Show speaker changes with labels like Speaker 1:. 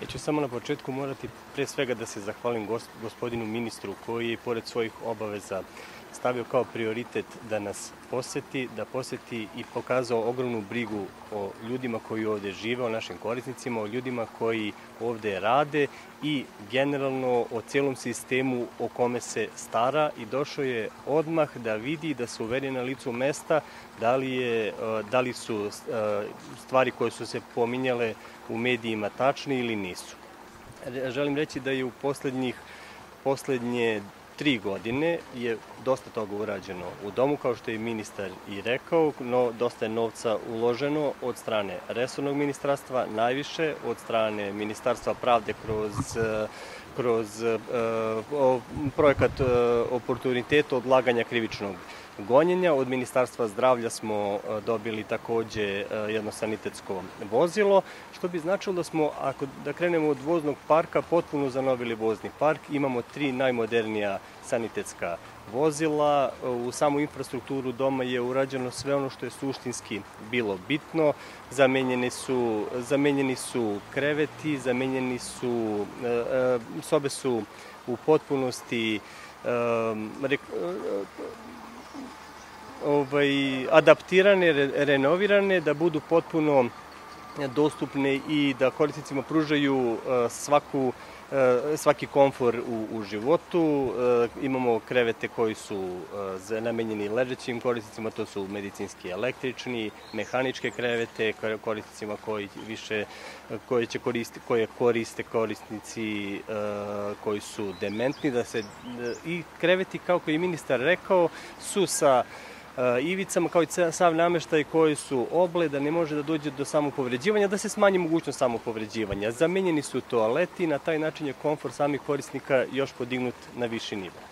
Speaker 1: Ja ću samo na početku morati pre svega da se zahvalim gospodinu ministru koji je pored svojih obaveza stavio kao prioritet da nas poseti, da poseti i pokazao ogromnu brigu o ljudima koji ovde žive, o našim korisnicima, o ljudima koji ovde rade i generalno o celom sistemu o kome se stara. I došao je odmah da vidi da se uveri na licu mesta da li, je, da li su stvari koje su se pominjale u medijima tačne ili nisu. Želim reći da je u poslednjih poslednje tri godine je dosta toga urađeno u domu, kao što je ministar i rekao, no dosta je novca uloženo od strane resornog ministarstva, najviše od strane Ministarstva pravde kroz kroz uh, projekat uh, oportuniteta odlaganja krivičnog gonjenja. Od Ministarstva zdravlja smo dobili takođe jedno sanitetsko vozilo, što bi značilo da smo, ako da krenemo od voznog parka, potpuno zanovili vozni park. Imamo tri najmodernija sanitetska vozila. U samu infrastrukturu doma je urađeno sve ono što je suštinski bilo bitno. Zamenjeni su, zamenjeni su kreveti, zamenjeni su, sobe su u potpunosti ovaj, adaptirane, renovirane, da budu potpuno dostupne i da korisnicima pružaju svaku svaki komfor u, u životu. Imamo krevete koji su namenjeni ležećim korisnicima, to su medicinski električni, mehaničke krevete, korisnicima koji više koje će koriste, koje koriste korisnici koji su dementni, da se i kreveti, kao koji je ministar rekao, su sa ivicama kao i sav nameštaj koji su oble, da ne može da dođe do samopovređivanja, da se smanji mogućnost samopovređivanja. Zamenjeni su toaleti, na taj način je komfor samih korisnika još podignut na viši nivo.